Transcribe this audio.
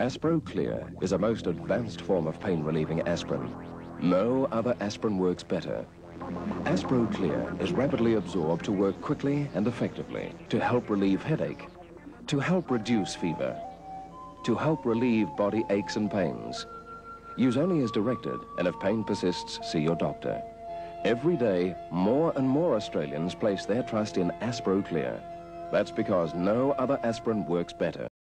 Aspro Clear is a most advanced form of pain-relieving aspirin. No other aspirin works better. Aspro Clear is rapidly absorbed to work quickly and effectively to help relieve headache, to help reduce fever, to help relieve body aches and pains. Use only as directed, and if pain persists, see your doctor. Every day, more and more Australians place their trust in Aspro Clear. That's because no other aspirin works better.